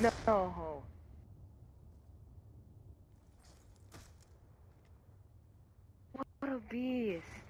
No. What a beast.